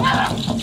Ah!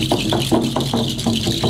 フフフフ。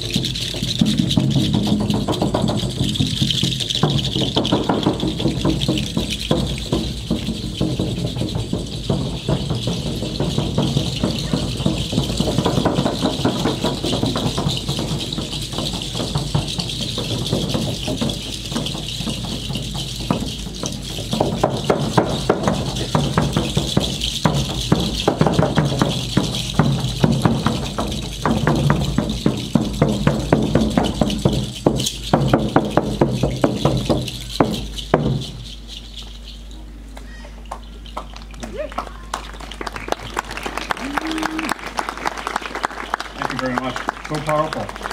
very much. So powerful.